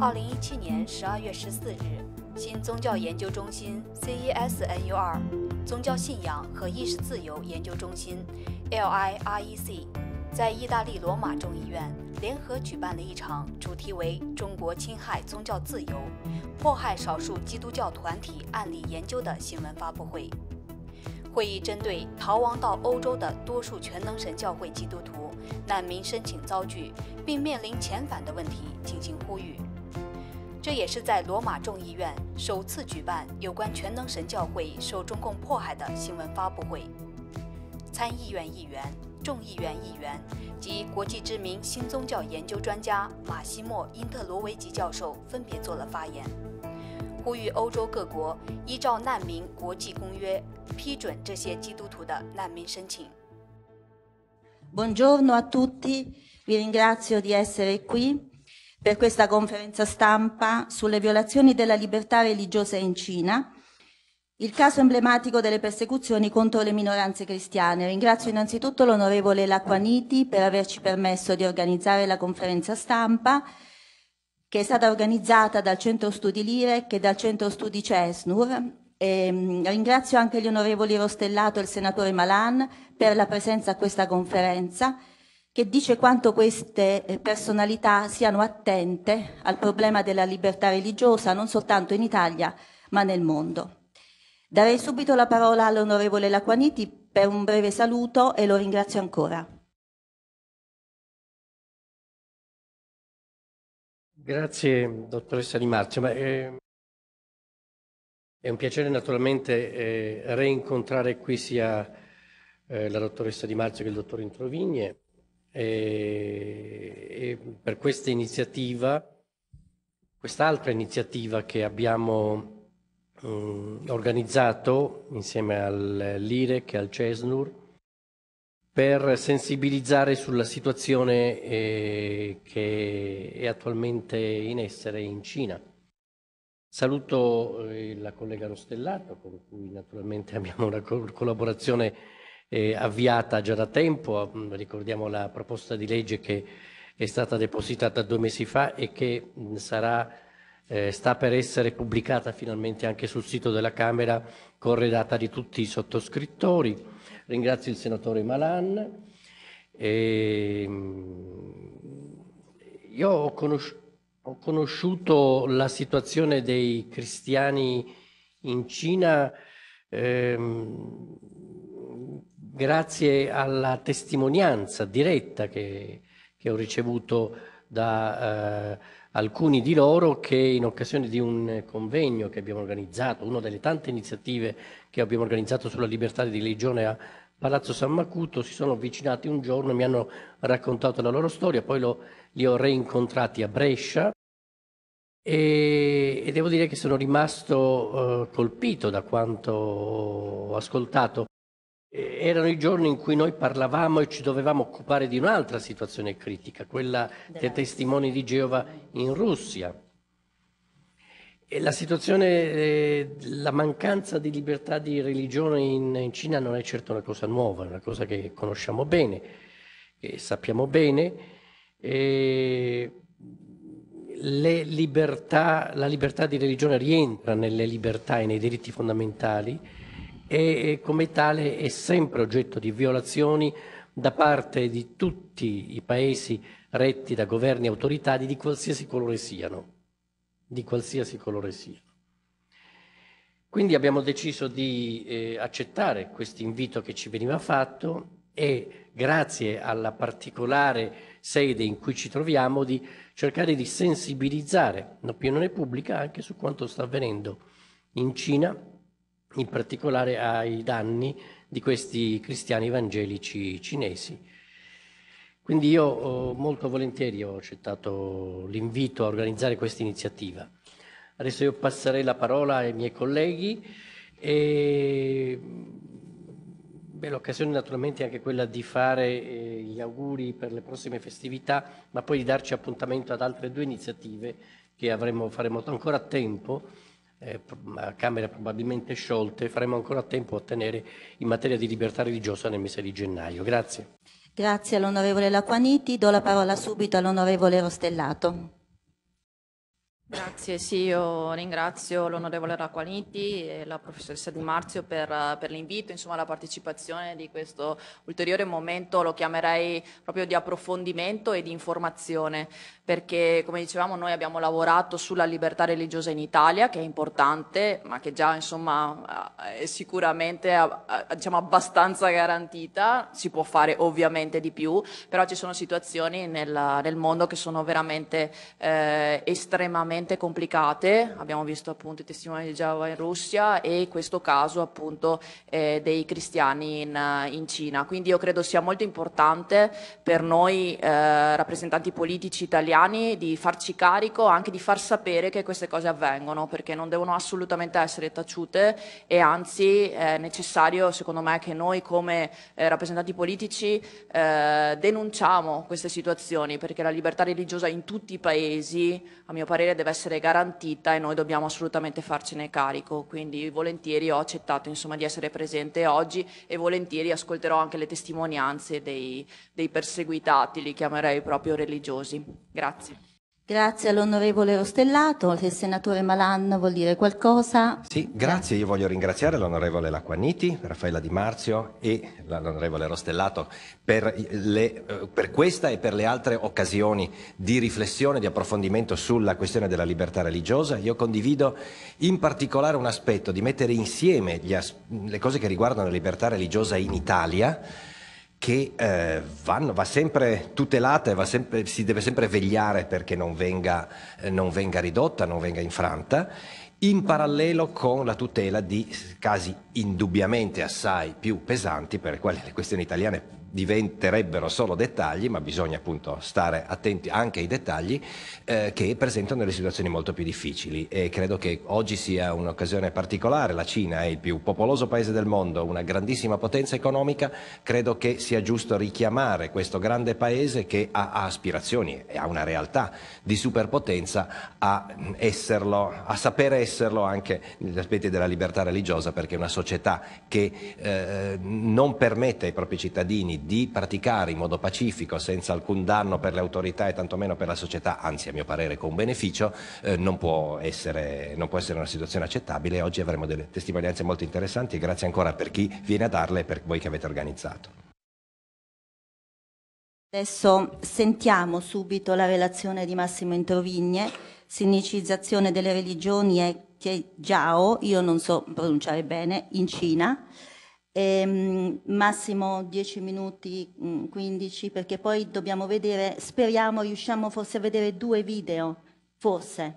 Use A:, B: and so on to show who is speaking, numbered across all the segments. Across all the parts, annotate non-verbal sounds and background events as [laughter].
A: 二零一七年十二月十四日，新宗教研究中心 （CESNUR）、宗教信仰和意识自由研究中心 （LIREC） 在意大利罗马众议院联合举办了一场主题为“中国侵害宗教自由，迫害少数基督教团体案例研究”的新闻发布会。会议针对逃亡到欧洲的多数全能神教会基督徒难民申请遭拒并面临遣返的问题进行呼吁。这也是在罗马众议院首次举办有关全能神教会受中共迫害的新闻发布会。参议院议员、众议院议员及国际知名新宗教研究专家马西莫·因特罗维吉教授分别做了发言。呼吁欧洲各国依照难民国际公约批准这些基督徒的难民申请。
B: Buongiorno a tutti, vi ringrazio di essere qui per questa conferenza stampa sulle violazioni della libertà religiosa in Cina, il caso emblematico delle persecuzioni contro le minoranze cristiane. Ringrazio innanzitutto l'onorevole Lacquaniti per averci permesso di organizzare la conferenza stampa che è stata organizzata dal Centro Studi Lirec e dal Centro Studi CESNUR. E, mh, ringrazio anche gli onorevoli Rostellato e il senatore Malan per la presenza a questa conferenza che dice quanto queste eh, personalità siano attente al problema della libertà religiosa non soltanto in Italia ma nel mondo. Darei subito la parola all'onorevole Laquaniti per un breve saluto e lo ringrazio ancora.
C: Grazie dottoressa Di Marzio. Ma, eh, è un piacere naturalmente eh, reincontrare qui sia eh, la dottoressa Di Marzio che il dottor Introvigne e, e per questa iniziativa, quest'altra iniziativa che abbiamo mh, organizzato insieme all'IREC e al CESNUR per sensibilizzare sulla situazione eh, che è attualmente in essere in Cina. Saluto eh, la collega Rostellato, con cui naturalmente [laughs] abbiamo una co collaborazione eh, avviata già da tempo. Ricordiamo la proposta di legge che è stata depositata due mesi fa e che mh, sarà, eh, sta per essere pubblicata finalmente anche sul sito della Camera, corredata di tutti i sottoscrittori ringrazio il senatore Malan. E, io ho, conosci ho, conosciuto la situazione dei cristiani in Cina ehm, grazie alla testimonianza diretta che, che ho ricevuto da eh, alcuni di loro che in occasione di un convegno che abbiamo organizzato, una delle tante iniziative che abbiamo organizzato sulla libertà di religione a Palazzo San Macuto, si sono avvicinati un giorno e mi hanno raccontato la loro storia, poi lo, li ho reincontrati a Brescia e, e devo dire che sono rimasto uh, colpito da quanto ho ascoltato. Erano i giorni in cui noi parlavamo e ci dovevamo occupare di un'altra situazione critica, quella dei testimoni di Geova in Russia. La situazione, eh, la mancanza di libertà di religione in, in, Cina non è certo una cosa nuova, è una cosa che conosciamo bene, che sappiamo bene. Libertà, la libertà di religione rientra nelle libertà e nei diritti fondamentali e come tale è sempre oggetto di violazioni da parte di tutti i paesi retti da governi autoritari di qualsiasi colore siano, di qualsiasi colore siano. Quindi abbiamo deciso di eh, accettare questo invito che ci veniva fatto e grazie alla particolare sede in cui ci troviamo di cercare di sensibilizzare l'opinione pubblica anche su quanto sta avvenendo in Cina in particolare ai danni di questi cristiani evangelici cinesi. Quindi io oh, molto volentieri ho accettato l'invito a organizzare questa iniziativa. Adesso io passerei la parola ai miei colleghi e beh, l'occasione naturalmente è anche quella di fare eh, gli auguri per le prossime festività, ma poi di darci appuntamento ad altre due iniziative che avremo, faremo ancora a tempo eh, Camere probabilmente sciolte, faremo ancora a tempo a ottenere in materia di libertà religiosa nel mese di gennaio. Grazie.
B: Grazie all'onorevole Laquaniti. Do la parola subito all'onorevole Rostellato.
D: Grazie, sì, io ringrazio l'onorevole Racquaniti e la professoressa Di Marzio per, per l'invito, insomma la partecipazione di questo ulteriore momento, lo chiamerei proprio di approfondimento e di informazione, perché come dicevamo noi abbiamo lavorato sulla libertà religiosa in Italia, che è importante, ma che già insomma è sicuramente diciamo, abbastanza garantita, si può fare ovviamente di più, però ci sono situazioni nel, nel mondo che sono veramente eh, estremamente complicate, abbiamo visto appunto i testimoni di Geova in Russia e questo caso appunto eh, dei cristiani in, in, Cina. Quindi io credo sia molto importante per noi eh, rappresentanti politici italiani di farci carico, anche di far sapere che queste cose avvengono, perché non devono assolutamente essere taciute e anzi è necessario secondo me che noi come eh, rappresentanti politici eh, denunciamo queste situazioni, perché la libertà religiosa in tutti i paesi a mio parere deve essere garantita e noi dobbiamo assolutamente farcene carico, quindi volentieri ho accettato insomma, di essere presente oggi e volentieri ascolterò anche le testimonianze dei, dei perseguitati, li chiamerei proprio religiosi. Grazie.
B: Grazie all'onorevole Rostellato, se il senatore Malan vuol dire qualcosa.
E: Sì, grazie. Io voglio ringraziare l'onorevole Lacquaniti, Raffaella Di Marzio e l'onorevole Rostellato per, le, per, questa e per le altre occasioni di riflessione, di approfondimento sulla questione della libertà religiosa. Io condivido in particolare un aspetto di mettere insieme as le cose che riguardano la libertà religiosa in Italia che eh, vanno, va sempre tutelata e sempre, si deve sempre vegliare perché non venga, eh, non venga ridotta, non venga infranta, in parallelo con la tutela di casi indubbiamente assai più pesanti per i quali le questioni italiane diventerebbero solo dettagli, ma bisogna appunto stare attenti anche ai dettagli eh, che presentano delle situazioni molto più difficili. E credo che oggi sia un'occasione particolare, la Cina è il più popoloso paese del mondo, una grandissima potenza economica, credo che sia giusto richiamare questo grande paese che ha, ha aspirazioni e ha una realtà di superpotenza a esserlo, a sapere esserlo anche negli aspetti della libertà religiosa perché è una società che eh, non permette ai propri cittadini di praticare in modo pacifico, senza alcun danno per le autorità e tantomeno per la società, anzi a mio parere con beneficio, eh, non, può essere, non, può essere, una situazione accettabile. Oggi avremo delle testimonianze molto interessanti e grazie ancora per chi viene a darle e per voi che avete organizzato.
B: Adesso sentiamo subito la relazione di Massimo Introvigne, sinicizzazione delle religioni e Jiao, io non so pronunciare bene, in Cina. Ehm, massimo 10 minuti, 15, mm, perché poi dobbiamo vedere, speriamo riusciamo forse a vedere due video, forse.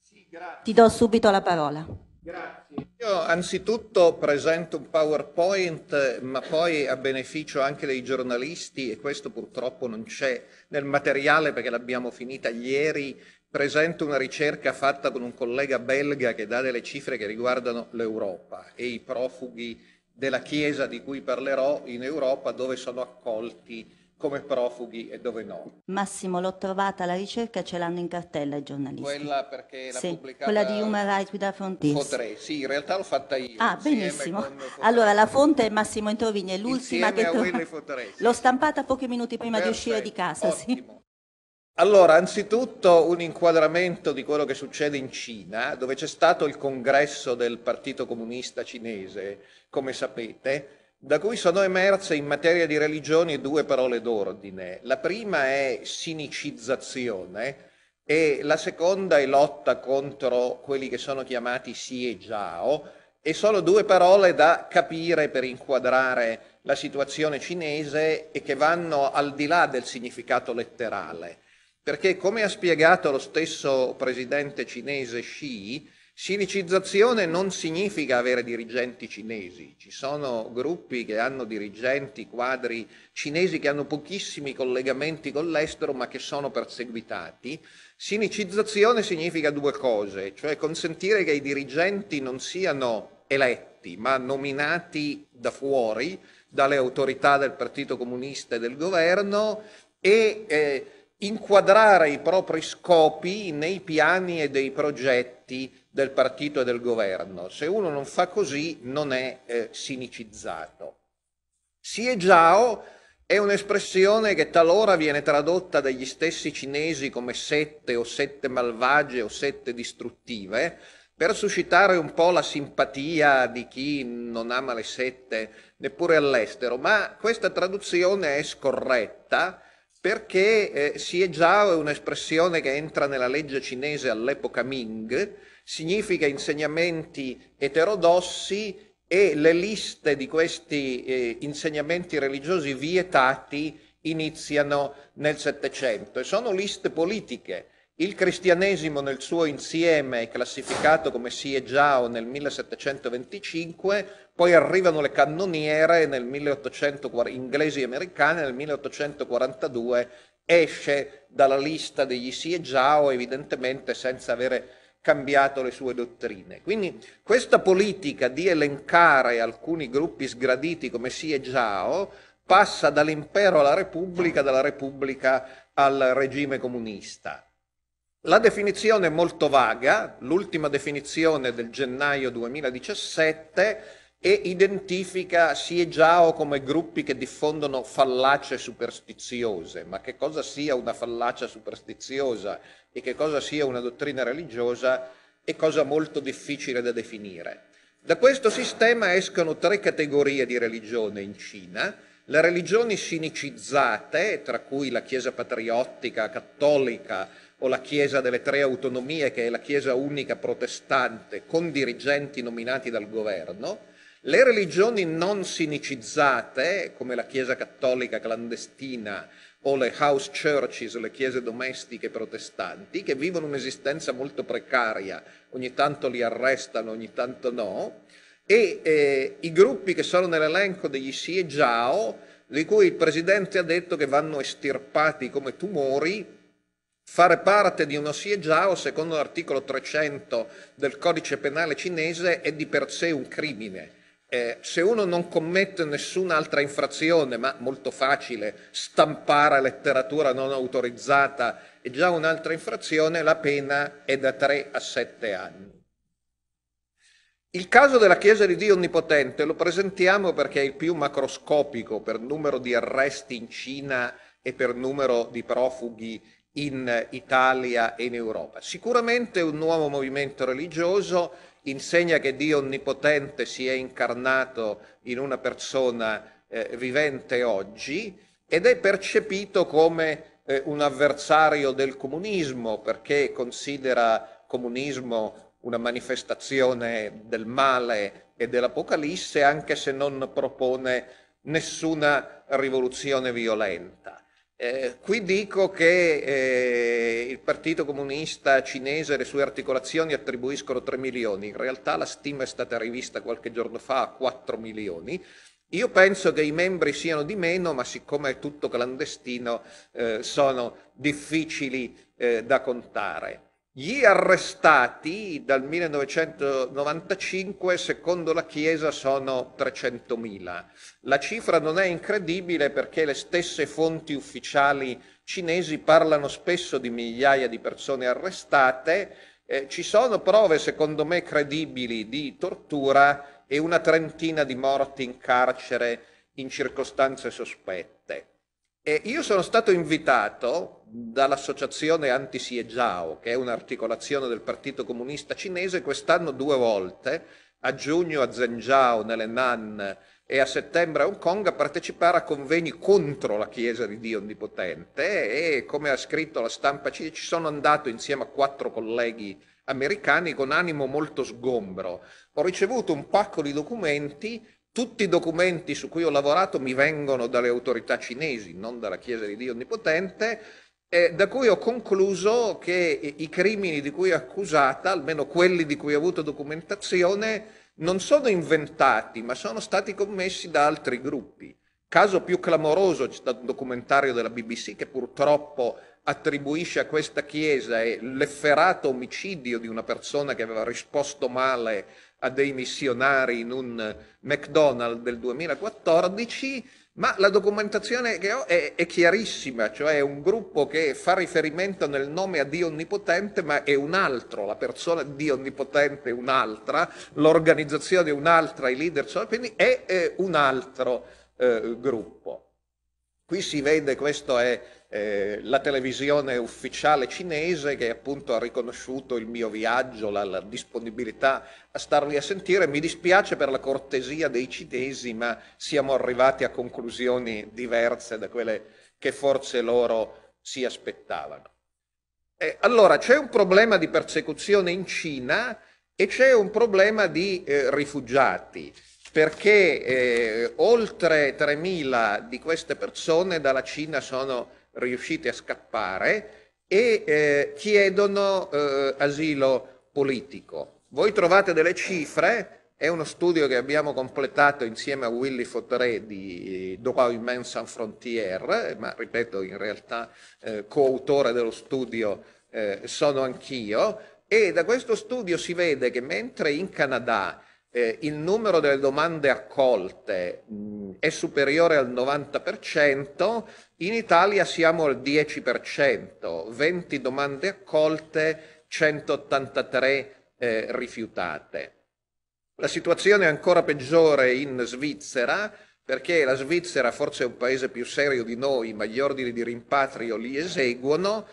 B: Sì, Ti do subito la parola.
F: Grazie. Io anzitutto presento un PowerPoint, ma poi a beneficio anche dei giornalisti, e questo purtroppo non c'è nel materiale perché l'abbiamo finita ieri, presento una ricerca fatta con un collega belga che dà delle cifre che riguardano l'Europa e i profughi della Chiesa di cui parlerò in Europa dove sono accolti come profughi e dove no.
B: Massimo, l'ho trovata la ricerca, ce l'hanno in cartella i giornalisti.
F: Quella perché l'ha
B: sì,
F: pubblicata...
B: quella di Human Rights Without Frontiers.
F: Potrei, sì, in realtà l'ho fatta io.
B: Ah, benissimo. Allora, la fonte è Massimo Introvigni, è l'ultima che trovo. L'ho stampata pochi minuti prima Perfetto, di uscire di casa,
F: ottimo. sì. Allora, anzitutto un inquadramento di quello che succede in Cina, dove c'è stato il congresso del Partito Comunista Cinese, come sapete, da cui sono emerse in materia di religioni due parole d'ordine. La prima è sinicizzazione e la seconda è lotta contro quelli che sono chiamati Xie Jiao, e sono due parole da capire per inquadrare la situazione cinese e che vanno al di là del significato letterale. Perché, come ha spiegato lo stesso presidente cinese Xi, sinicizzazione non significa avere dirigenti cinesi. Ci sono gruppi che hanno dirigenti, quadri cinesi che hanno pochissimi collegamenti con l'estero ma che sono perseguitati. Sinicizzazione significa due cose, cioè consentire che i dirigenti non siano eletti ma nominati da fuori, dalle autorità del Partito Comunista e del governo e eh, inquadrare i propri scopi nei piani e dei progetti del partito e del governo. Se uno non fa così non è eh, sinicizzato. Siegiao è un'espressione che talora viene tradotta dagli stessi cinesi come sette o sette malvagie o sette distruttive, per suscitare un po' la simpatia di chi non ama le sette neppure all'estero, ma questa traduzione è scorretta perché eh, Siejiao è un'espressione che entra nella legge cinese all'epoca Ming, significa insegnamenti eterodossi e le liste di questi eh, insegnamenti religiosi vietati iniziano nel Settecento e sono liste politiche. Il cristianesimo nel suo insieme è classificato come Siegiao nel 1725, poi arrivano le cannoniere nel 1840, inglesi e americane nel 1842, esce dalla lista degli Siegiao evidentemente senza avere cambiato le sue dottrine. Quindi questa politica di elencare alcuni gruppi sgraditi come Siegiao passa dall'impero alla Repubblica, dalla Repubblica al regime comunista. La definizione è molto vaga, l'ultima definizione del gennaio 2017 e identifica Siegiao come gruppi che diffondono fallacie superstiziose, ma che cosa sia una fallacia superstiziosa e che cosa sia una dottrina religiosa è cosa molto difficile da definire. Da questo sistema escono tre categorie di religione in Cina, le religioni sinicizzate, tra cui la Chiesa patriottica, cattolica, o la Chiesa delle tre autonomie, che è la Chiesa unica protestante, con dirigenti nominati dal governo, le religioni non sinicizzate, come la Chiesa cattolica clandestina o le house churches, le chiese domestiche protestanti, che vivono un'esistenza molto precaria, ogni tanto li arrestano, ogni tanto no, e eh, i gruppi che sono nell'elenco degli Siegiao, di cui il Presidente ha detto che vanno estirpati come tumori Fare parte di uno Siegiao, secondo l'articolo 300 del codice penale cinese, è di per sé un crimine. Eh, se uno non commette nessun'altra infrazione, ma molto facile, stampare letteratura non autorizzata è già un'altra infrazione, la pena è da 3 a 7 anni. Il caso della Chiesa di Dio Onnipotente lo presentiamo perché è il più macroscopico per numero di arresti in Cina e per numero di profughi in Italia e in Europa. Sicuramente un nuovo movimento religioso insegna che Dio Onnipotente si è incarnato in una persona eh, vivente oggi ed è percepito come eh, un avversario del comunismo perché considera comunismo una manifestazione del male e dell'Apocalisse anche se non propone nessuna rivoluzione violenta. Eh, qui dico che eh, il Partito Comunista cinese e le sue articolazioni attribuiscono 3 milioni, in realtà la stima è stata rivista qualche giorno fa a 4 milioni. Io penso che i membri siano di meno, ma siccome è tutto clandestino eh, sono difficili eh, da contare. Gli arrestati dal 1995, secondo la Chiesa, sono 300.000. La cifra non è incredibile perché le stesse fonti ufficiali cinesi parlano spesso di migliaia di persone arrestate. Eh, ci sono prove, secondo me, credibili di tortura e una trentina di morti in carcere in circostanze sospette. E io sono stato invitato dall'associazione Anti-Siejiao, che è un'articolazione del Partito Comunista Cinese, quest'anno due volte, a giugno a Zhenjiao, nell'Henan, e a settembre a Hong Kong, a partecipare a convegni contro la Chiesa di Dio Onnipotente. E, come ha scritto la stampa, ci sono andato insieme a quattro colleghi americani con animo molto sgombro. Ho ricevuto un pacco di documenti. Tutti i documenti su cui ho lavorato mi vengono dalle autorità cinesi, non dalla Chiesa di Dio Onnipotente, eh, da cui ho concluso che i crimini di cui è accusata, almeno quelli di cui ho avuto documentazione, non sono inventati, ma sono stati commessi da altri gruppi. Caso più clamoroso, c'è stato un documentario della BBC che purtroppo attribuisce a questa chiesa l'efferato omicidio di una persona che aveva risposto male a dei missionari in un McDonald's del 2014, ma la documentazione che ho è, è, chiarissima, cioè un gruppo che fa riferimento nel nome a Dio Onnipotente, ma è un altro, la persona di Dio Onnipotente è un'altra, l'organizzazione è un'altra, i leader sono, quindi è, è un altro eh, gruppo. Qui si vede, questo è eh, la televisione ufficiale cinese che appunto ha riconosciuto il mio viaggio, la, la, disponibilità a starli a sentire. Mi dispiace per la cortesia dei cinesi, ma siamo arrivati a conclusioni diverse da quelle che forse loro si aspettavano. Eh, allora, c'è un problema di persecuzione in Cina e c'è un problema di eh, rifugiati perché eh, oltre 3.000 di queste persone dalla Cina sono riusciti a scappare e eh, chiedono eh, asilo politico. Voi trovate delle cifre, è uno studio che abbiamo completato insieme a Willy Fautré di Droit Humain Sans Frontières, ma ripeto, in realtà eh, coautore dello studio eh, sono anch'io, e da questo studio si vede che mentre in Canada eh, il numero delle domande accolte mh, è superiore al 90%, in Italia siamo al 10%, 20 domande accolte, 183 eh, rifiutate. La situazione è ancora peggiore in Svizzera, perché la Svizzera forse è un paese più serio di noi, ma gli ordini di rimpatrio li eseguono,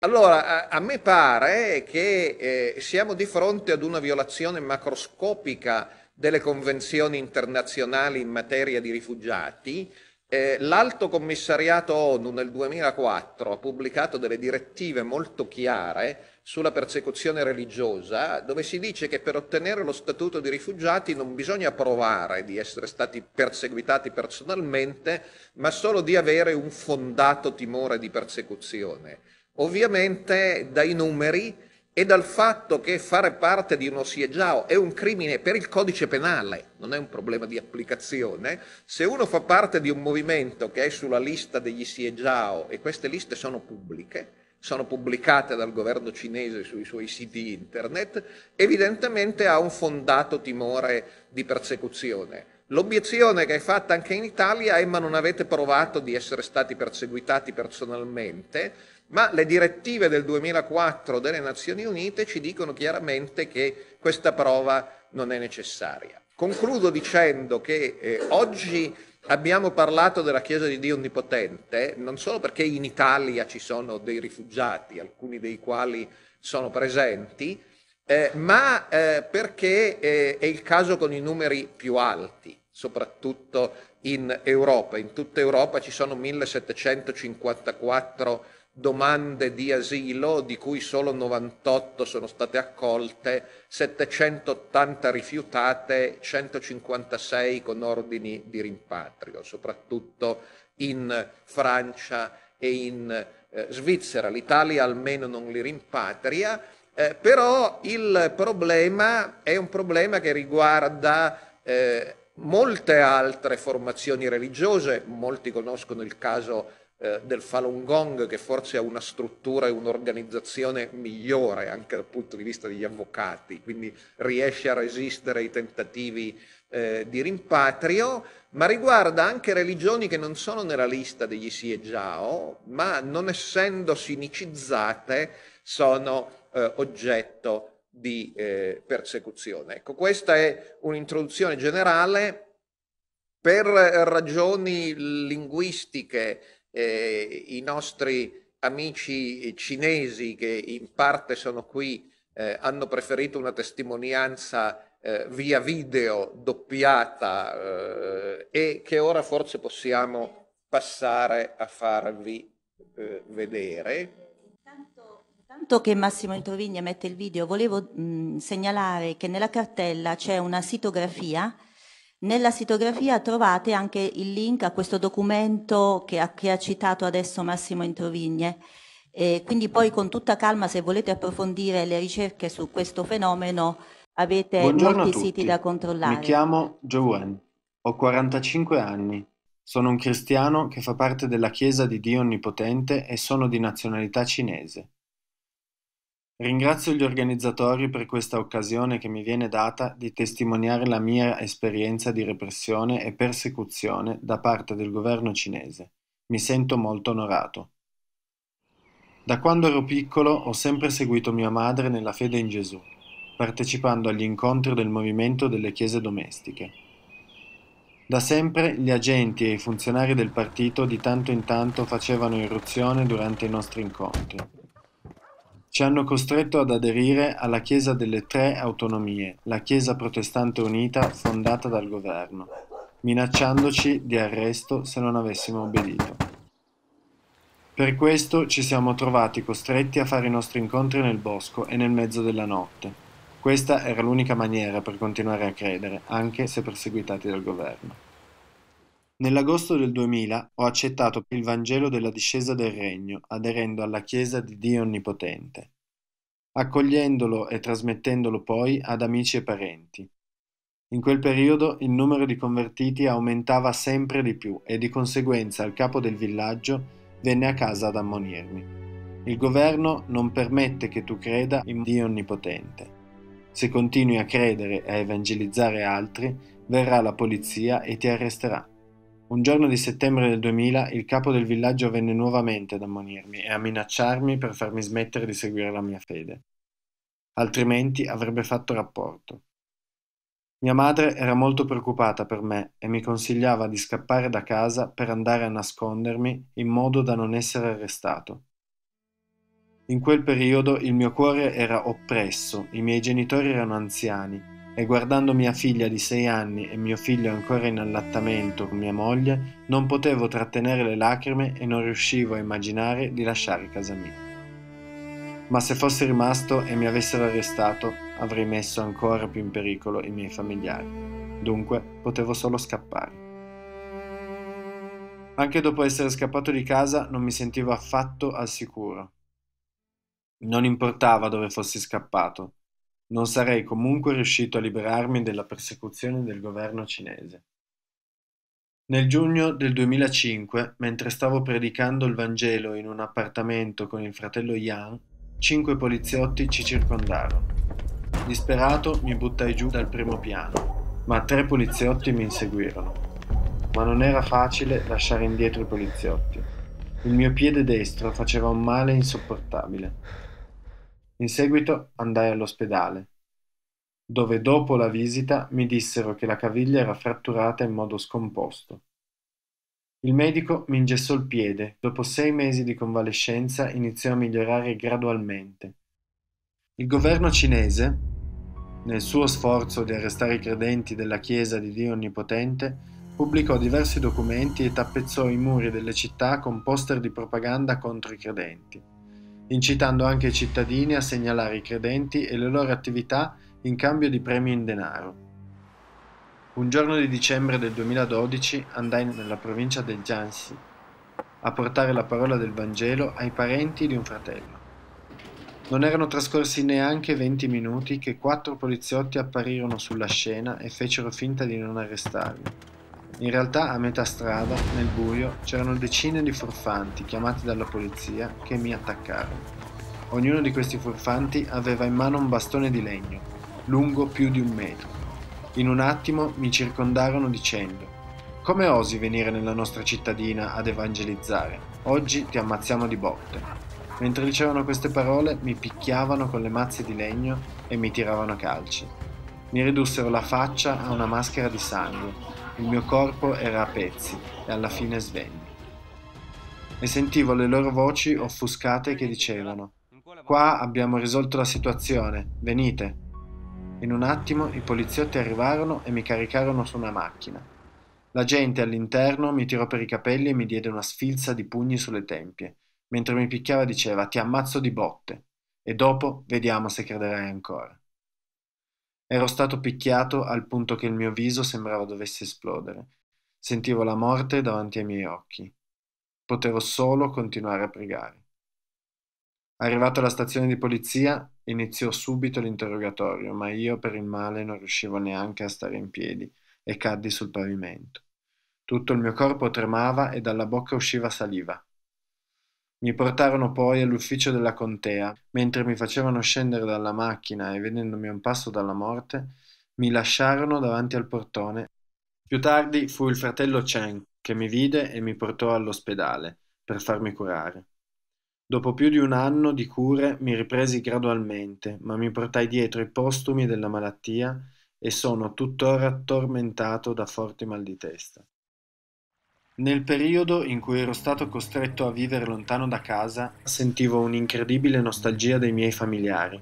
F: allora, a, me pare che eh, siamo di fronte ad una violazione macroscopica delle convenzioni internazionali in materia di rifugiati. Eh, L'Alto Commissariato ONU nel 2004 ha pubblicato delle direttive molto chiare sulla persecuzione religiosa, dove si dice che per ottenere lo statuto di rifugiati non bisogna provare di essere stati perseguitati personalmente, ma solo di avere un fondato timore di persecuzione. Ovviamente dai numeri e dal fatto che fare parte di uno SIEGAO è un crimine per il codice penale, non è un problema di applicazione, se uno fa parte di un movimento che è sulla lista degli SIEGAO e queste liste sono pubbliche, sono pubblicate dal governo cinese sui suoi siti internet, evidentemente ha un fondato timore di persecuzione. L'obiezione che è fatta anche in Italia è ma non avete provato di essere stati perseguitati personalmente, ma le direttive del 2004 delle Nazioni Unite ci dicono chiaramente che questa prova non è necessaria. Concludo dicendo che eh, oggi abbiamo parlato della Chiesa di Dio Onnipotente, non solo perché in Italia ci sono dei rifugiati, alcuni dei quali sono presenti, eh, ma eh, perché eh, è il caso con i numeri più alti, soprattutto in Europa. In tutta Europa ci sono 1754 domande di asilo, di cui solo 98 sono state accolte, 780 rifiutate, 156 con ordini di rimpatrio, soprattutto in Francia e in eh, Svizzera. L'Italia almeno non li rimpatria, eh, però il problema è un problema che riguarda eh, molte altre formazioni religiose, molti conoscono il caso eh, del Falun Gong che forse ha una struttura e un'organizzazione migliore anche dal punto di vista degli avvocati, quindi riesce a resistere ai tentativi eh, di rimpatrio, ma riguarda anche religioni che non sono nella lista degli Siegiao, ma non essendo sinicizzate sono eh, oggetto di eh, persecuzione. Ecco, questa è un'introduzione generale per ragioni linguistiche eh, i nostri amici cinesi che in parte sono qui eh, hanno preferito una testimonianza eh, via video doppiata eh, e che ora forse possiamo passare a farvi eh, vedere.
B: Tanto che Massimo Introvigna mette il video, volevo mh, segnalare che nella cartella c'è una sitografia nella sitografia trovate anche il link a questo documento che ha, che ha citato adesso Massimo Introvigne. E quindi poi con tutta calma, se volete approfondire le ricerche su questo fenomeno, avete
G: Buongiorno
B: molti siti da controllare.
G: Mi chiamo Joanne, ho 45 anni, sono un cristiano che fa parte della Chiesa di Dio Onnipotente e sono di nazionalità cinese. Ringrazio gli organizzatori per questa occasione che mi viene data di testimoniare la mia esperienza di repressione e persecuzione da parte del governo cinese. Mi sento molto onorato. Da quando ero piccolo ho sempre seguito mia madre nella fede in Gesù, partecipando agli incontri del movimento delle chiese domestiche. Da sempre gli agenti e i funzionari del partito di tanto in tanto facevano irruzione durante i nostri incontri. Ci hanno costretto ad aderire alla Chiesa delle Tre Autonomie, la Chiesa protestante unita fondata dal governo, minacciandoci di arresto se non avessimo obbedito. Per questo ci siamo trovati costretti a fare i nostri incontri nel bosco e nel mezzo della notte. Questa era l'unica maniera per continuare a credere, anche se perseguitati dal governo. Nell'agosto del 2000 ho accettato il Vangelo della discesa del Regno, aderendo alla Chiesa di Dio Onnipotente, accogliendolo e trasmettendolo poi ad amici e parenti. In quel periodo il numero di convertiti aumentava sempre di più e di conseguenza il capo del villaggio venne a casa ad ammonirmi. Il governo non permette che tu creda in Dio Onnipotente. Se continui a credere e a evangelizzare altri, verrà la polizia e ti arresterà. Un giorno di settembre del 2000 il capo del villaggio venne nuovamente ad ammonirmi e a minacciarmi per farmi smettere di seguire la mia fede. Altrimenti avrebbe fatto rapporto. Mia madre era molto preoccupata per me e mi consigliava di scappare da casa per andare a nascondermi in modo da non essere arrestato. In quel periodo il mio cuore era oppresso, i miei genitori erano anziani e guardando mia figlia di sei anni e mio figlio ancora in allattamento con mia moglie, non potevo trattenere le lacrime e non riuscivo a immaginare di lasciare casa mia. Ma se fossi rimasto e mi avessero arrestato, avrei messo ancora più in pericolo i miei familiari. Dunque potevo solo scappare. Anche dopo essere scappato di casa non mi sentivo affatto al sicuro. Non importava dove fossi scappato, non sarei comunque riuscito a liberarmi dalla persecuzione del governo cinese. Nel giugno del 2005, mentre stavo predicando il Vangelo in un appartamento con il fratello Yang, Cinque poliziotti ci circondarono. Disperato mi buttai giù dal primo piano, ma tre poliziotti mi inseguirono. Ma non era facile lasciare indietro i poliziotti. Il mio piede destro faceva un male insopportabile. In seguito andai all'ospedale, dove dopo la visita mi dissero che la caviglia era fratturata in modo scomposto. Il medico mi ingessò il piede, dopo sei mesi di convalescenza iniziò a migliorare gradualmente. Il governo cinese, nel suo sforzo di arrestare i credenti della Chiesa di Dio Onnipotente, pubblicò diversi documenti e tappezzò i muri delle città con poster di propaganda contro i credenti, incitando anche i cittadini a segnalare i credenti e le loro attività in cambio di premi in denaro. Un giorno di dicembre del 2012 andai nella provincia del Jiangxi a portare la parola del Vangelo ai parenti di un fratello. Non erano trascorsi neanche venti minuti che quattro poliziotti apparirono sulla scena e fecero finta di non arrestarmi. In realtà a metà strada, nel buio, c'erano decine di furfanti chiamati dalla polizia che mi attaccarono. Ognuno di questi furfanti aveva in mano un bastone di legno, lungo più di un metro in un attimo mi circondarono dicendo Come osi venire nella nostra cittadina ad evangelizzare? Oggi ti ammazziamo di botte. Mentre dicevano queste parole mi picchiavano con le mazze di legno e mi tiravano calci. Mi ridussero la faccia a una maschera di sangue. Il mio corpo era a pezzi e alla fine svegli. E sentivo le loro voci offuscate che dicevano Qua abbiamo risolto la situazione, venite. In un attimo i poliziotti arrivarono e mi caricarono su una macchina. La gente all'interno mi tirò per i capelli e mi diede una sfilza di pugni sulle tempie. Mentre mi picchiava diceva ti ammazzo di botte e dopo vediamo se crederai ancora. Ero stato picchiato al punto che il mio viso sembrava dovesse esplodere. Sentivo la morte davanti ai miei occhi. Potevo solo continuare a pregare. Arrivato alla stazione di polizia, iniziò subito l'interrogatorio, ma io per il male non riuscivo neanche a stare in piedi e caddi sul pavimento. Tutto il mio corpo tremava e dalla bocca usciva saliva. Mi portarono poi all'ufficio della contea. Mentre mi facevano scendere dalla macchina e vedendomi a un passo dalla morte, mi lasciarono davanti al portone. Più tardi fu il fratello Chen che mi vide e mi portò all'ospedale per farmi curare. Dopo più di un anno di cure mi ripresi gradualmente, ma mi portai dietro i postumi della malattia e sono tuttora tormentato da forti mal di testa. Nel periodo in cui ero stato costretto a vivere lontano da casa, sentivo un'incredibile nostalgia dei miei familiari.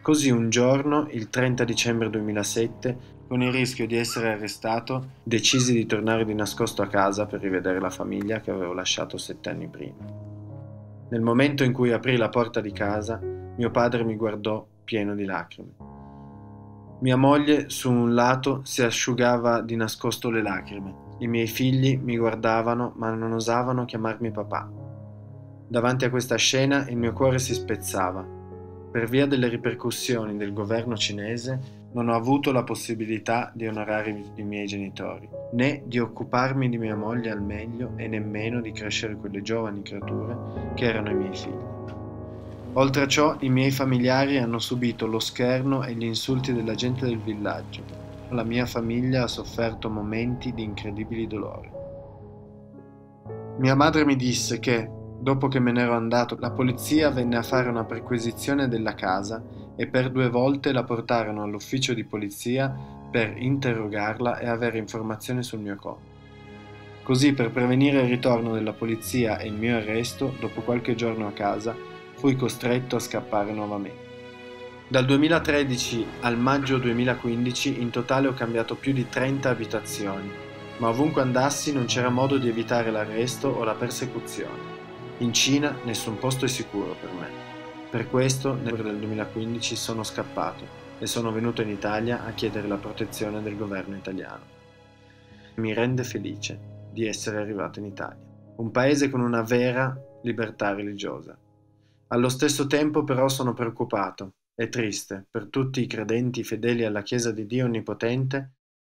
G: Così un giorno, il 30 dicembre 2007, con il rischio di essere arrestato, decisi di tornare di nascosto a casa per rivedere la famiglia che avevo lasciato sette anni prima. Nel momento in cui aprì la porta di casa, mio padre mi guardò pieno di lacrime. Mia moglie, su un lato, si asciugava di nascosto le lacrime i miei figli mi guardavano ma non osavano chiamarmi papà. Davanti a questa scena il mio cuore si spezzava. Per via delle ripercussioni del governo cinese non ho avuto la possibilità di onorare i miei genitori, né di occuparmi di mia moglie al meglio e nemmeno di crescere quelle giovani creature che erano i miei figli. Oltre a ciò, i miei familiari hanno subito lo scherno e gli insulti della gente del villaggio, la mia famiglia ha sofferto momenti di incredibili dolori. Mia madre mi disse che, dopo che me n'ero andato, la polizia venne a fare una perquisizione della casa e per due volte la portarono all'ufficio di polizia per interrogarla e avere informazioni sul mio conto. Così, per prevenire il ritorno della polizia e il mio arresto, dopo qualche giorno a casa, fui costretto a scappare nuovamente. Dal 2013 al maggio 2015 in totale ho cambiato più di 30 abitazioni, ma ovunque andassi non c'era modo di evitare l'arresto o la persecuzione. In Cina nessun posto è sicuro per me. Per questo, nel del 2015 sono scappato e sono venuto in Italia a chiedere la protezione del governo italiano. Mi rende felice di essere arrivato in Italia, un paese con una vera libertà religiosa. Allo stesso tempo però sono preoccupato è triste per tutti i credenti fedeli alla Chiesa di Dio Onnipotente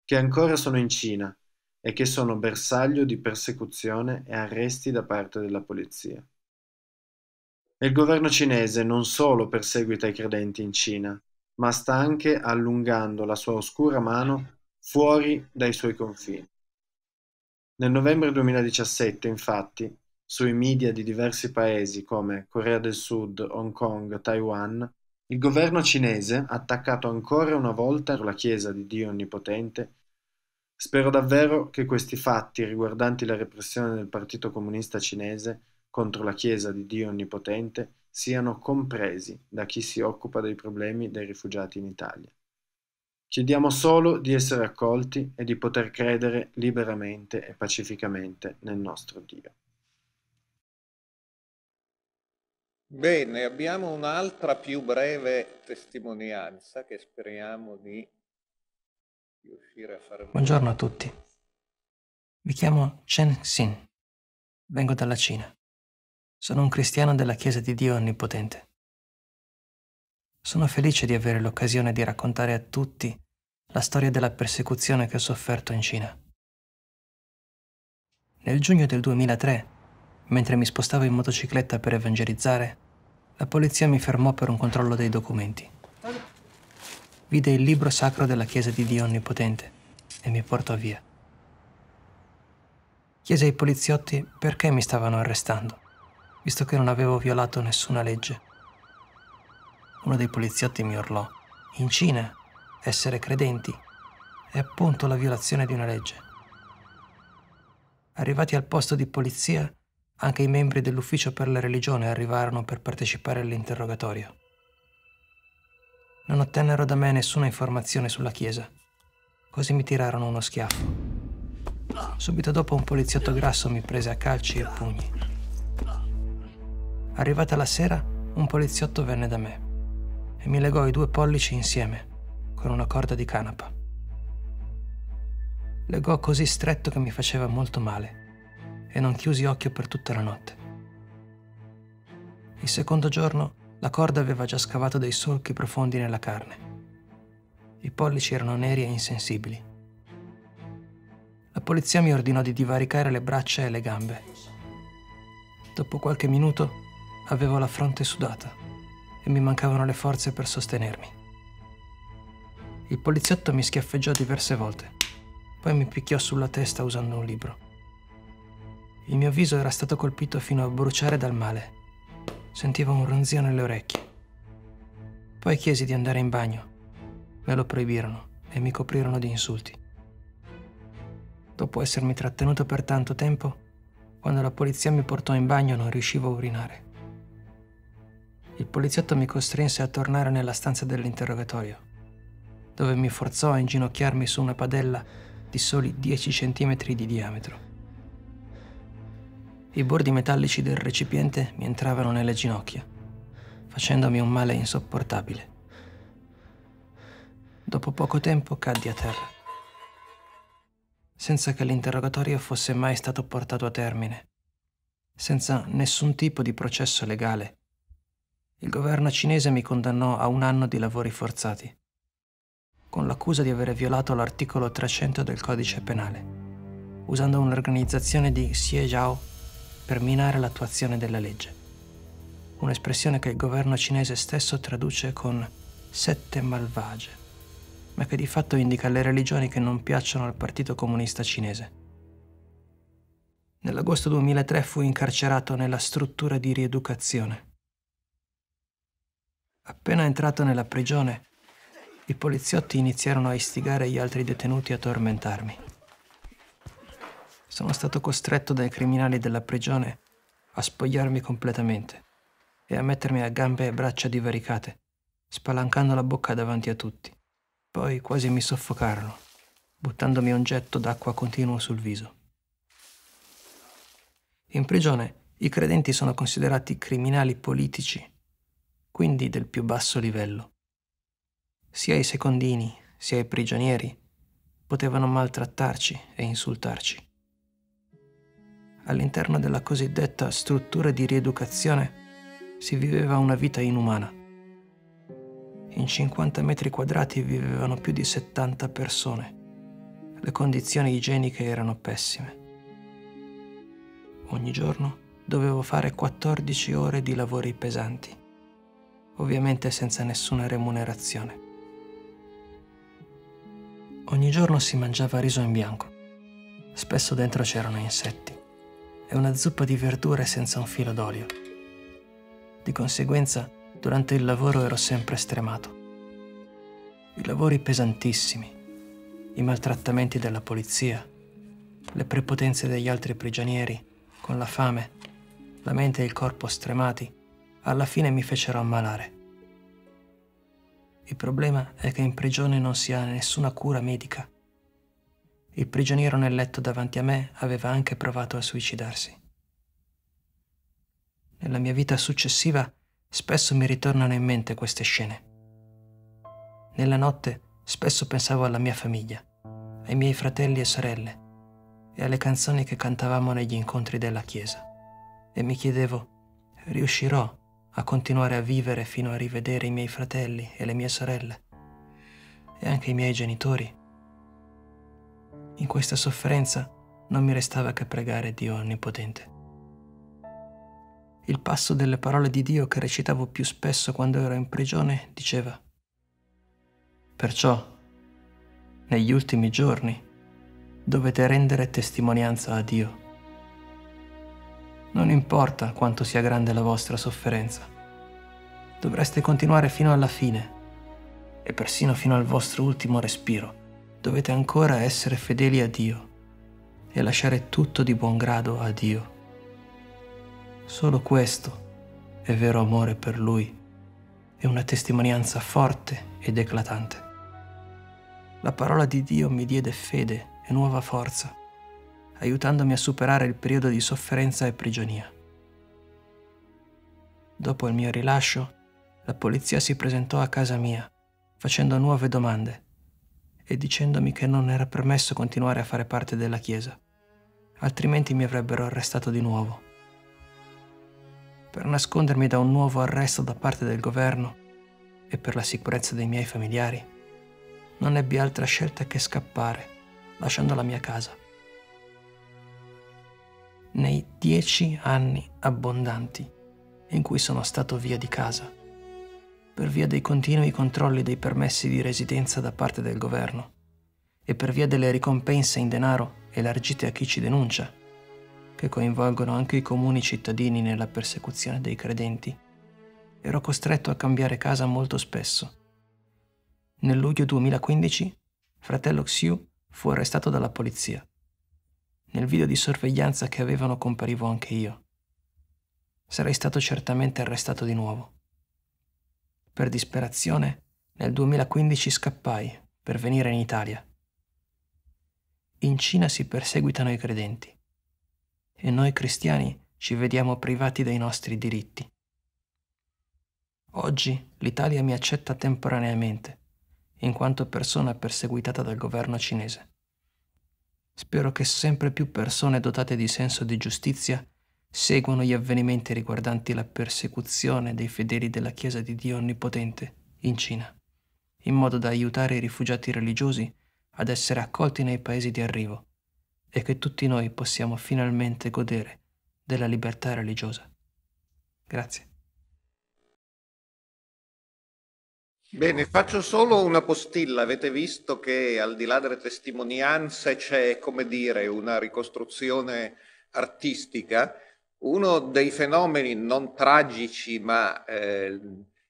G: che ancora sono in Cina e che sono bersaglio di persecuzione e arresti da parte della polizia. E il governo cinese non solo perseguita i credenti in Cina, ma sta anche allungando la sua oscura mano fuori dai suoi confini. Nel novembre 2017, infatti, sui media di diversi paesi come Corea del Sud, Hong Kong, Taiwan, il governo cinese attaccato ancora una volta la Chiesa di Dio Onnipotente. Spero davvero che questi fatti riguardanti la repressione del Partito Comunista Cinese contro la Chiesa di Dio Onnipotente siano compresi da chi si occupa dei problemi dei rifugiati in Italia. Chiediamo solo di essere accolti e di poter credere liberamente e pacificamente nel nostro Dio.
F: Bene, abbiamo un'altra più breve testimonianza che speriamo di riuscire a fare.
H: Buongiorno a tutti. Mi chiamo Chen Xin. Vengo dalla Cina. Sono un cristiano della Chiesa di Dio Onnipotente. Sono felice di avere l'occasione di raccontare a tutti la storia della persecuzione che ho sofferto in Cina. Nel giugno del 2003, mentre mi spostavo in motocicletta per evangelizzare, la polizia mi fermò per un controllo dei documenti. Vide il libro sacro della Chiesa di Dio Onnipotente e mi portò via. Chiese ai poliziotti perché mi stavano arrestando, visto che non avevo violato nessuna legge. Uno dei poliziotti mi urlò, in Cina essere credenti è appunto la violazione di una legge. Arrivati al posto di polizia, anche i membri dell'ufficio per la religione arrivarono per partecipare all'interrogatorio. Non ottennero da me nessuna informazione sulla chiesa, così mi tirarono uno schiaffo. Subito dopo un poliziotto grasso mi prese a calci e pugni. Arrivata la sera, un poliziotto venne da me e mi legò i due pollici insieme con una corda di canapa. Legò così stretto che mi faceva molto male e non chiusi occhio per tutta la notte. Il secondo giorno la corda aveva già scavato dei solchi profondi nella carne. I pollici erano neri e insensibili. La polizia mi ordinò di divaricare le braccia e le gambe. Dopo qualche minuto avevo la fronte sudata e mi mancavano le forze per sostenermi. Il poliziotto mi schiaffeggiò diverse volte, poi mi picchiò sulla testa usando un libro. Il mio viso era stato colpito fino a bruciare dal male. Sentivo un ronzio nelle orecchie. Poi chiesi di andare in bagno. Me lo proibirono e mi coprirono di insulti. Dopo essermi trattenuto per tanto tempo, quando la polizia mi portò in bagno non riuscivo a urinare. Il poliziotto mi costrinse a tornare nella stanza dell'interrogatorio, dove mi forzò a inginocchiarmi su una padella di soli 10 cm di diametro. I bordi metallici del recipiente mi entravano nelle ginocchia, facendomi un male insopportabile. Dopo poco tempo caddi a terra senza che l'interrogatorio fosse mai stato portato a termine, senza nessun tipo di processo legale. Il governo cinese mi condannò a un anno di lavori forzati, con l'accusa di aver violato l'articolo 300 del codice penale, usando un'organizzazione di Xie Zhao per minare l'attuazione della legge. Un'espressione che il governo cinese stesso traduce con sette malvagie ma che di fatto indica le religioni che non piacciono al Partito Comunista Cinese. Nell'agosto 2003 fu incarcerato nella struttura di rieducazione. Appena entrato nella prigione, i poliziotti iniziarono a istigare gli altri detenuti a tormentarmi. Sono stato costretto dai criminali della prigione a spogliarmi completamente e a mettermi a gambe e braccia divaricate, spalancando la bocca davanti a tutti. Poi quasi mi soffocarono, buttandomi un getto d'acqua continuo sul viso. In prigione i credenti sono considerati criminali politici, quindi del più basso livello. Sia i secondini, sia i prigionieri potevano maltrattarci e insultarci. All'interno della cosiddetta struttura di rieducazione si viveva una vita inumana in 50 metri quadrati vivevano più di 70 persone. Le condizioni igieniche erano pessime. Ogni giorno dovevo fare 14 ore di lavori pesanti, ovviamente senza nessuna remunerazione. Ogni giorno si mangiava riso in bianco. Spesso dentro c'erano insetti e una zuppa di verdure senza un filo d'olio. Di conseguenza Durante il lavoro ero sempre stremato. I lavori pesantissimi, i maltrattamenti della polizia, le prepotenze degli altri prigionieri, con la fame, la mente e il corpo stremati, alla fine mi fecero ammalare. Il problema è che in prigione non si ha nessuna cura medica. Il prigioniero nel letto davanti a me aveva anche provato a suicidarsi. Nella mia vita successiva Spesso mi ritornano in mente queste scene. Nella notte spesso pensavo alla mia famiglia, ai miei fratelli e sorelle e alle canzoni che cantavamo negli incontri della chiesa e mi chiedevo, riuscirò a continuare a vivere fino a rivedere i miei fratelli e le mie sorelle e anche i miei genitori? In questa sofferenza non mi restava che pregare Dio Onnipotente il passo delle parole di Dio che recitavo più spesso quando ero in prigione diceva, Perciò, negli ultimi giorni, dovete rendere testimonianza a Dio. Non importa quanto sia grande la vostra sofferenza, dovreste continuare fino alla fine e persino fino al vostro ultimo respiro. Dovete ancora essere fedeli a Dio e lasciare tutto di buon grado a Dio. Solo questo è vero amore per Lui e una testimonianza forte ed eclatante. La parola di Dio mi diede fede e nuova forza, aiutandomi a superare il periodo di sofferenza e prigionia. Dopo il mio rilascio, la polizia si presentò a casa mia, facendo nuove domande e dicendomi che non era permesso continuare a fare parte della Chiesa, altrimenti mi avrebbero arrestato di nuovo per nascondermi da un nuovo arresto da parte del governo e per la sicurezza dei miei familiari, non ebbi altra scelta che scappare, lasciando la mia casa. Nei dieci anni abbondanti in cui sono stato via di casa, per via dei continui controlli dei permessi di residenza da parte del governo e per via delle ricompense in denaro elargite a chi ci denuncia, che coinvolgono anche i comuni cittadini nella persecuzione dei credenti, ero costretto a cambiare casa molto spesso. Nel luglio 2015, fratello Xiu fu arrestato dalla polizia. Nel video di sorveglianza che avevano comparivo anche io. Sarei stato certamente arrestato di nuovo. Per disperazione, nel 2015 scappai per venire in Italia. In Cina si perseguitano i credenti e noi cristiani ci vediamo privati dei nostri diritti. Oggi l'Italia mi accetta temporaneamente in quanto persona perseguitata dal governo cinese. Spero che sempre più persone dotate di senso di giustizia seguano gli avvenimenti riguardanti la persecuzione dei fedeli della Chiesa di Dio Onnipotente in Cina, in modo da aiutare i rifugiati religiosi ad essere accolti nei paesi di arrivo e che tutti noi possiamo finalmente godere della libertà religiosa. Grazie.
F: Bene, faccio solo una postilla. Avete visto che al di là delle testimonianze c'è, come dire, una ricostruzione artistica. Uno dei fenomeni non tragici ma eh,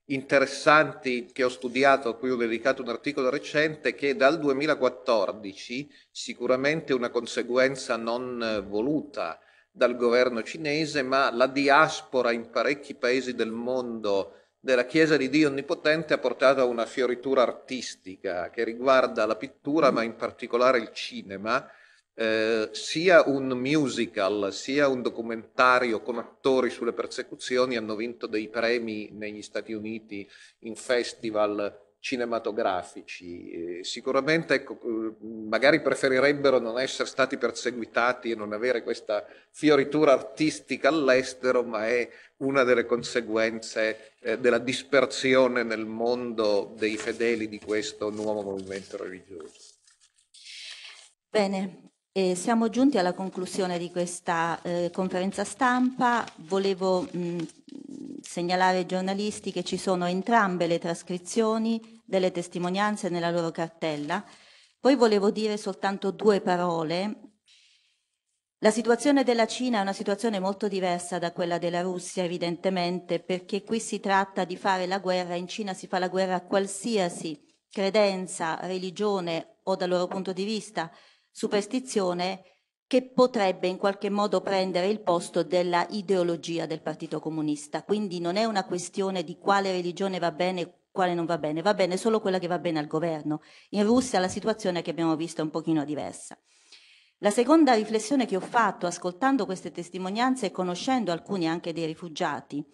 F: interessanti che ho studiato, a cui ho dedicato un articolo recente, è che dal 2014, sicuramente una conseguenza non voluta dal governo cinese, ma la diaspora in parecchi paesi del mondo della Chiesa di Dio Onnipotente ha portato a una fioritura artistica che riguarda la pittura, ma in particolare il cinema, eh, sia un musical sia un documentario con attori sulle persecuzioni hanno vinto dei premi negli Stati Uniti in festival cinematografici. Eh, sicuramente ecco, eh, magari preferirebbero non essere stati perseguitati e non avere questa fioritura artistica all'estero, ma è una delle conseguenze eh, della dispersione nel mondo dei fedeli di questo nuovo movimento religioso.
B: Bene, eh, siamo giunti alla conclusione di questa eh, conferenza stampa. Volevo mh, segnalare ai giornalisti che ci sono entrambe le trascrizioni delle testimonianze nella loro cartella. Poi volevo dire soltanto due parole. La situazione della Cina è una situazione molto diversa da quella della Russia, evidentemente, perché qui si tratta di fare la guerra, in Cina si fa la guerra a qualsiasi credenza, religione o dal loro punto di vista superstizione che potrebbe in qualche modo prendere il posto della ideologia del Partito Comunista. Quindi non è una questione di quale religione va bene e quale non va bene, va bene solo quella che va bene al governo. In Russia la situazione che abbiamo visto è un pochino diversa. La seconda riflessione che ho fatto ascoltando queste testimonianze e conoscendo alcuni anche dei rifugiati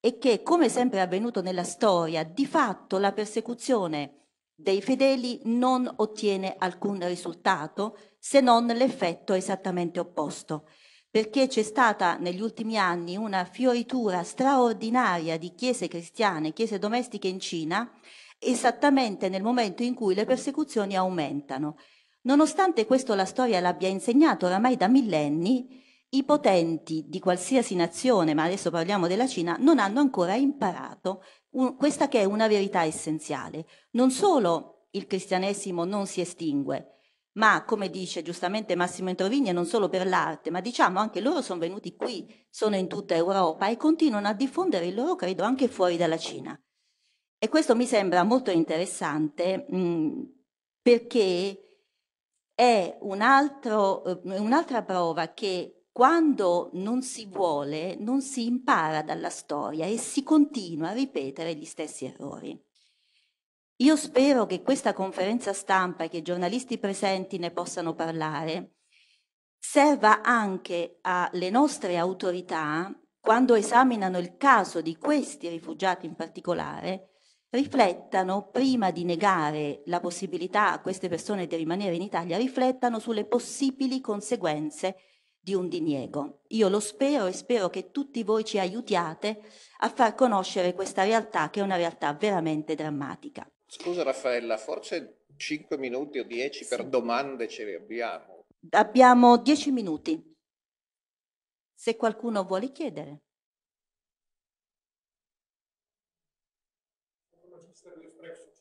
B: è che, come sempre è avvenuto nella storia, di fatto la persecuzione dei fedeli non ottiene alcun risultato se non l'effetto esattamente opposto, perché c'è stata negli ultimi anni una fioritura straordinaria di chiese cristiane, chiese domestiche in Cina, esattamente nel momento in cui le persecuzioni aumentano. Nonostante questo la storia l'abbia insegnato oramai da millenni, i potenti di qualsiasi nazione, ma adesso parliamo della Cina, non hanno ancora imparato un, questa che è una verità essenziale. Non solo il cristianesimo non si estingue, ma come dice giustamente Massimo Introvigna, non solo per l'arte, ma diciamo anche loro sono venuti qui, sono in tutta Europa e continuano a diffondere il loro credo anche fuori dalla Cina. E questo mi sembra molto interessante mh, mm, perché è un altro, eh, un'altra prova che quando non si vuole, non si impara dalla storia e si continua a ripetere gli stessi errori. Io spero che questa conferenza stampa e che i giornalisti presenti ne possano parlare serva anche alle nostre autorità, quando esaminano il caso di questi rifugiati in particolare, riflettano, prima di negare la possibilità a queste persone di rimanere in Italia, riflettano sulle possibili conseguenze di un diniego. Io lo spero e spero che tutti voi ci aiutiate a far conoscere questa realtà che è una realtà veramente drammatica.
F: Scusa Raffaella, forse 5 minuti o 10 per domande ce le abbiamo?
B: Abbiamo 10 minuti. Se qualcuno vuole chiedere.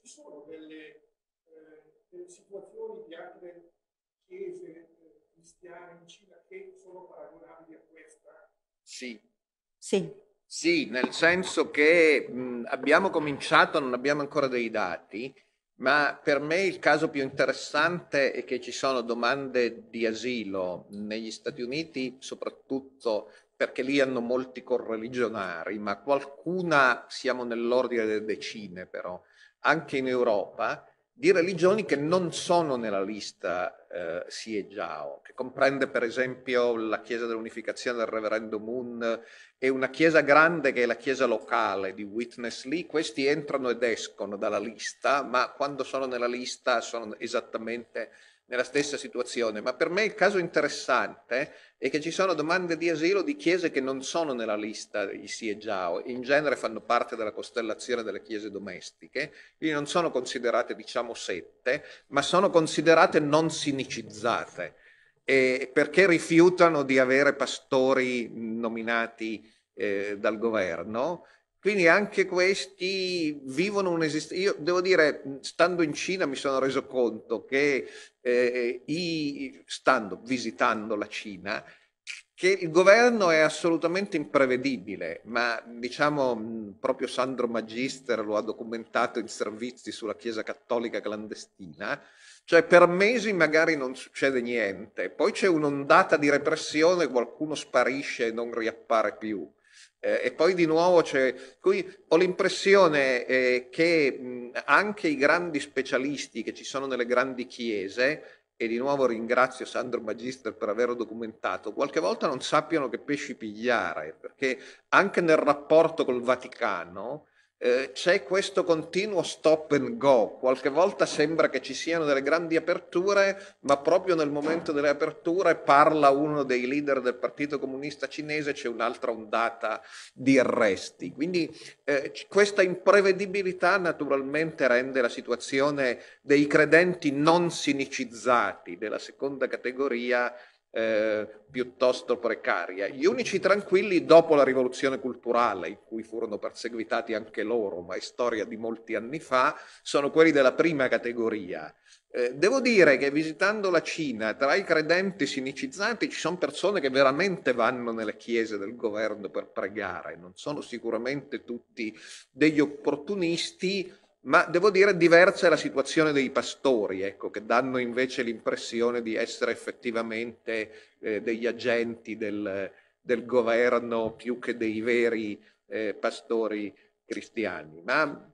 I: Ci sono delle, eh, delle situazioni di altre chiese eh, cristiane in Cina che sono paragonabili a questa?
F: Sì.
B: Sì.
F: Sì, nel senso che mh, abbiamo cominciato, non abbiamo ancora dei dati, ma per me il caso più interessante è che ci sono domande di asilo negli Stati Uniti, soprattutto perché lì hanno molti correligionari, ma qualcuna siamo nell'ordine delle decine però, anche in Europa, di religioni che non sono nella lista eh, Siegiao, che comprende per esempio la Chiesa dell'Unificazione del Reverendo Moon e una chiesa grande che è la chiesa locale di Witness Lee, questi entrano ed escono dalla lista, ma quando sono nella lista sono esattamente nella stessa situazione. Ma per me il caso interessante è che ci sono domande di asilo di chiese che non sono nella lista degli Siegiao, in genere fanno parte della costellazione delle chiese domestiche, quindi non sono considerate diciamo sette, ma sono considerate non sinicizzate. Eh, perché rifiutano di avere pastori nominati eh, dal governo quindi anche questi vivono un'esistenza. Io devo dire, stando in Cina mi sono reso conto che, eh, i, stando visitando la Cina, che il governo è assolutamente imprevedibile, ma diciamo proprio Sandro Magister lo ha documentato in servizi sulla Chiesa Cattolica clandestina, cioè per mesi magari non succede niente, poi c'è un'ondata di repressione, qualcuno sparisce e non riappare più. Eh, e poi di nuovo c'è, qui ho l'impressione eh, che mh, anche i grandi specialisti che ci sono nelle grandi chiese, e di nuovo ringrazio Sandro Magister per averlo documentato, qualche volta non sappiano che pesci pigliare, perché anche nel rapporto col Vaticano eh, c'è questo continuo stop and go. Qualche volta sembra che ci siano delle grandi aperture, ma proprio nel momento delle aperture parla uno dei leader del Partito Comunista Cinese, c'è un'altra ondata di arresti. Quindi eh, questa imprevedibilità naturalmente rende la situazione dei credenti non sinicizzati della seconda categoria eh, piuttosto precaria. Gli unici tranquilli dopo la rivoluzione culturale, in cui furono perseguitati anche loro, ma è storia di molti anni fa, sono quelli della prima categoria. Eh, devo dire che visitando la Cina, tra i credenti sinicizzanti ci sono persone che veramente vanno nelle chiese del governo per pregare, non sono sicuramente tutti degli opportunisti, ma devo dire diversa è la situazione dei pastori, ecco, che danno invece l'impressione di essere effettivamente eh, degli agenti del, del, governo più che dei veri eh, pastori cristiani. Ma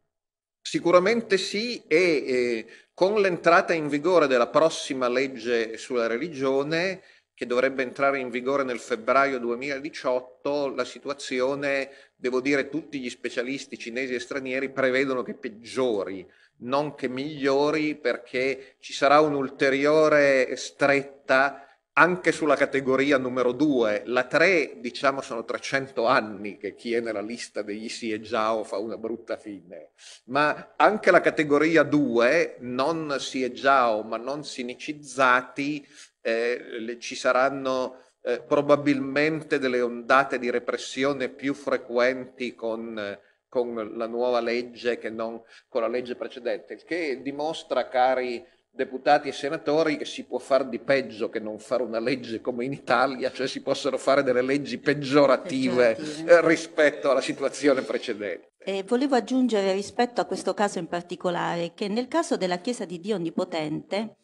F: sicuramente sì e eh, con l'entrata in vigore della prossima legge sulla religione che dovrebbe entrare in vigore nel febbraio 2018, la situazione, devo dire, tutti gli specialisti cinesi e stranieri prevedono che peggiori, non che migliori, perché ci sarà un'ulteriore stretta anche sulla categoria numero 2. La 3, diciamo, sono 300 anni che chi è nella lista degli Siegiao fa una brutta fine, ma anche la categoria 2, non Siegiao ma non sinicizzati, eh, ci saranno eh, probabilmente delle ondate di repressione più frequenti con, con, la nuova legge che non con la legge precedente, il che dimostra, cari deputati e senatori, che si può fare di peggio che non fare una legge come in Italia, cioè si possono fare delle leggi peggiorative, peggiorative. Eh, rispetto alla situazione precedente.
B: E volevo aggiungere rispetto a questo caso in particolare che nel caso della Chiesa di Dio Onnipotente,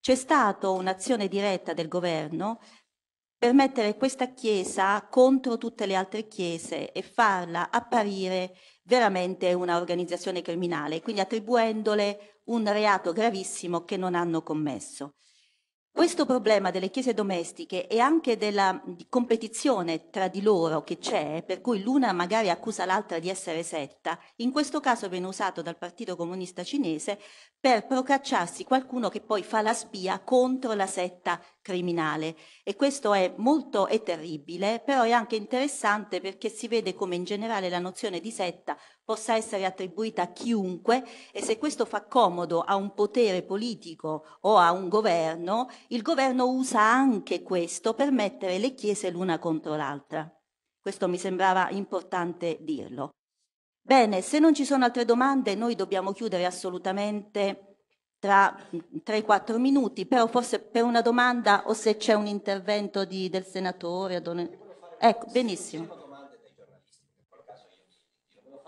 B: c'è stata un'azione diretta del governo per mettere questa chiesa contro tutte le altre chiese e farla apparire veramente una organizzazione criminale, quindi attribuendole un reato gravissimo che non hanno commesso. Questo problema delle chiese domestiche e anche della competizione tra di loro che c'è, per cui l'una magari accusa l'altra di essere setta, in questo caso viene usato dal Partito Comunista Cinese per procacciarsi qualcuno che poi fa la spia contro la setta criminale e questo è molto è terribile, però è anche interessante perché si vede come in generale la nozione di setta possa essere attribuita a chiunque e se questo fa comodo a un potere politico o a un governo, il governo usa anche questo per mettere le chiese l'una contro l'altra. Questo mi sembrava importante dirlo. Bene, se non ci sono altre domande, noi dobbiamo chiudere assolutamente tra 3-4 minuti, però forse per una domanda o se c'è un intervento di, del senatore. Ecco, benissimo.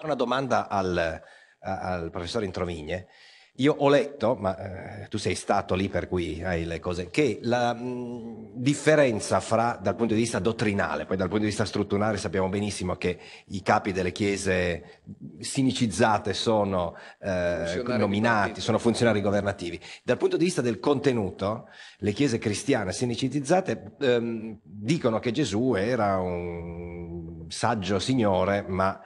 E: Una domanda al, al professor Introvigne. Io ho letto, ma eh, tu sei stato lì per cui hai le cose, che la mh, differenza fra, dal punto di vista dottrinale, poi dal punto di vista strutturale sappiamo benissimo che i capi delle chiese sinicizzate sono eh, nominati, sono funzionari governativi. Dal punto di vista del contenuto, le chiese cristiane sinicizzate ehm, dicono che Gesù era un saggio signore, ma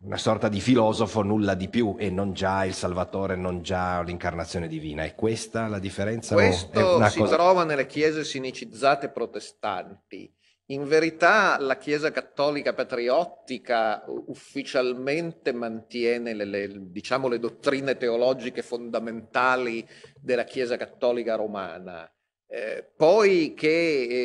E: una sorta di filosofo, nulla di più, e non già il Salvatore, non già l'incarnazione divina. È questa la differenza?
F: Questo si cosa... trova nelle chiese sinicizzate protestanti. In verità la Chiesa cattolica patriottica ufficialmente mantiene le, le, diciamo, le dottrine teologiche fondamentali della Chiesa cattolica romana. Eh, poi che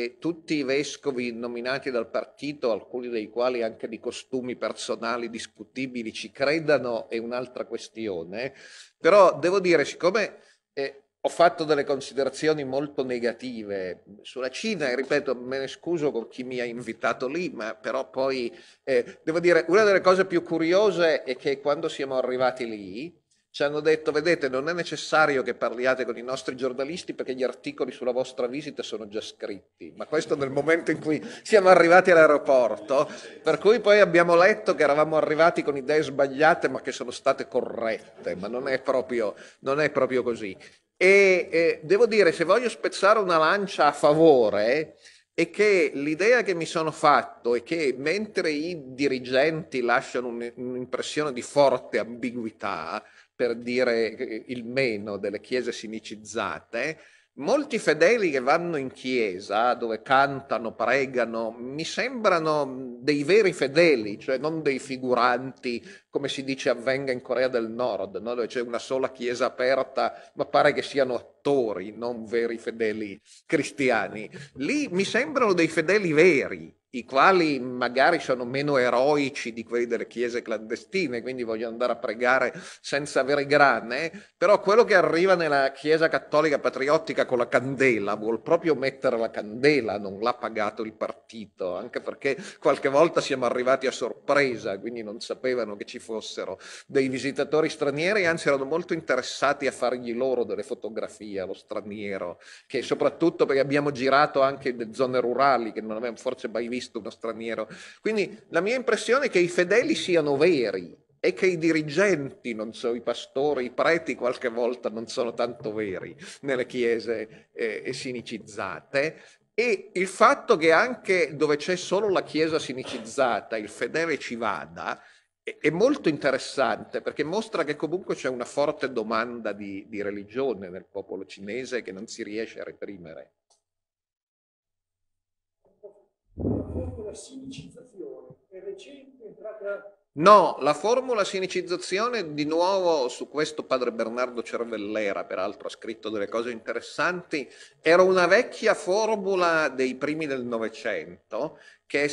F: eh, tutti i vescovi nominati dal partito, alcuni dei quali anche di costumi personali discutibili, ci credano è un'altra questione, però devo dire, siccome eh, ho fatto delle considerazioni molto negative sulla Cina e ripeto, me ne scuso con chi mi ha invitato lì, ma però poi eh, devo dire, una delle cose più curiose è che quando siamo arrivati lì, ci hanno detto, vedete, non è necessario che parliate con i nostri giornalisti perché gli articoli sulla vostra visita sono già scritti, ma questo nel momento in cui siamo arrivati all'aeroporto, per cui poi abbiamo letto che eravamo arrivati con idee sbagliate ma che sono state corrette, ma non è proprio, non è proprio così. E eh, devo dire, se voglio spezzare una lancia a favore, è che l'idea che mi sono fatto è che mentre i dirigenti lasciano un'impressione di forte ambiguità, per dire il meno delle chiese sinicizzate, molti fedeli che vanno in chiesa dove cantano, pregano, mi sembrano dei veri fedeli, cioè non dei figuranti come si dice avvenga in Corea del Nord, no? dove c'è una sola chiesa aperta, ma pare che siano attori, non veri fedeli cristiani. Lì mi sembrano dei fedeli veri, i quali magari sono meno eroici di quelli delle chiese clandestine, quindi vogliono andare a pregare senza avere grane, però quello che arriva nella chiesa cattolica patriottica con la candela vuol proprio mettere la candela, non l'ha pagato il partito, anche perché qualche volta siamo arrivati a sorpresa, quindi non sapevano che ci fossero dei visitatori stranieri, anzi erano molto interessati a fargli loro delle fotografie allo straniero, che soprattutto perché abbiamo girato anche in zone rurali che non avevamo forse mai visto uno straniero. Quindi la mia impressione è che i fedeli siano veri e che i dirigenti, non so, i pastori, i preti qualche volta non sono tanto veri nelle chiese eh, sinicizzate, e il fatto che anche dove c'è solo la chiesa sinicizzata il fedele ci vada è molto interessante perché mostra che comunque c'è una forte domanda di, di religione nel popolo cinese che non si riesce a reprimere.
I: La sinicizzazione è recente, è entrata
F: No, la formula sinicizzazione, di nuovo su questo padre Bernardo Cervellera, peraltro ha scritto delle cose interessanti, era una vecchia formula dei primi del Novecento che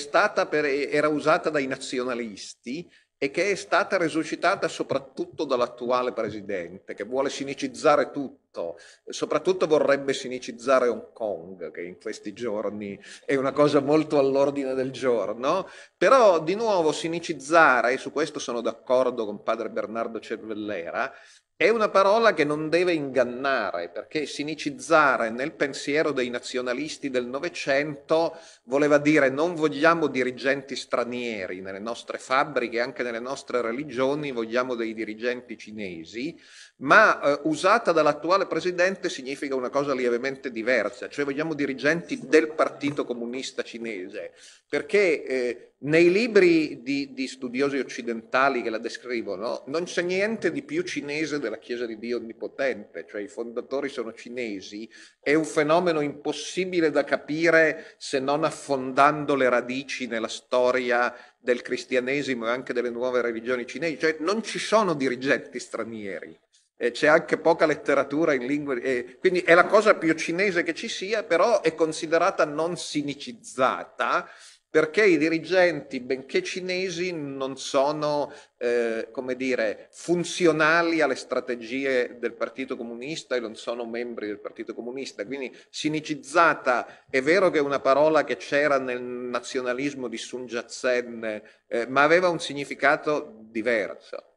F: per, era usata dai nazionalisti e che è stata resuscitata soprattutto dall'attuale presidente, che vuole sinicizzare tutto, soprattutto vorrebbe sinicizzare Hong Kong, che in questi giorni è una cosa molto all'ordine del giorno, però di nuovo sinicizzare, e su questo sono d'accordo con padre Bernardo Cervellera, è una parola che non deve ingannare, perché sinicizzare nel pensiero dei nazionalisti del Novecento voleva dire non vogliamo dirigenti stranieri nelle nostre fabbriche, anche nelle nostre religioni, vogliamo dei dirigenti cinesi, ma eh, usata dall'attuale presidente significa una cosa lievemente diversa, cioè vogliamo dirigenti del Partito Comunista Cinese, perché eh, nei libri di, di, studiosi occidentali che la descrivono non c'è niente di più cinese della Chiesa di Dio Onnipotente, cioè i fondatori sono cinesi, è un fenomeno impossibile da capire se non affondando le radici nella storia del cristianesimo e anche delle nuove religioni cinesi, cioè non ci sono dirigenti stranieri. Eh, c'è anche poca letteratura in lingue, eh, quindi è la cosa più cinese che ci sia, però è considerata non sinicizzata, perché i dirigenti, benché cinesi, non sono, eh, come dire, funzionali alle strategie del Partito Comunista e non sono membri del Partito Comunista. Quindi sinicizzata è vero che è una parola che c'era nel nazionalismo di Sun Yat-sen, eh, ma aveva un significato diverso.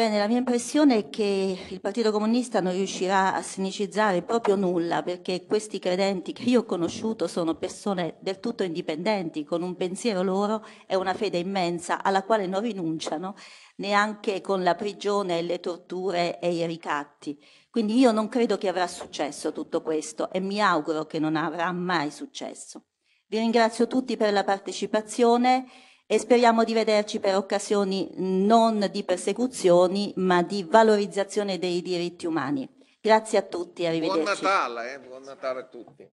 B: Bene, la mia impressione è che il Partito Comunista non riuscirà a sinicizzare proprio nulla, perché questi credenti che io ho conosciuto sono persone del tutto indipendenti, con un pensiero loro e una fede immensa alla quale non rinunciano neanche con la prigione le torture e i ricatti. Quindi io non credo che avrà successo tutto questo e mi auguro che non avrà mai successo. Vi ringrazio tutti per la partecipazione e speriamo di vederci per occasioni non di persecuzioni ma di valorizzazione dei diritti umani. Grazie a tutti, arrivederci.
F: Buon Natale, eh? buon Natale a tutti.